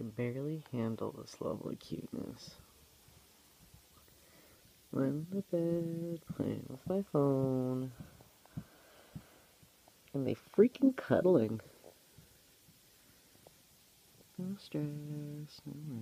can barely handle this level of cuteness. I'm in the bed playing with my phone. And they freaking cuddling. No stress, no.